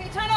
Okay, time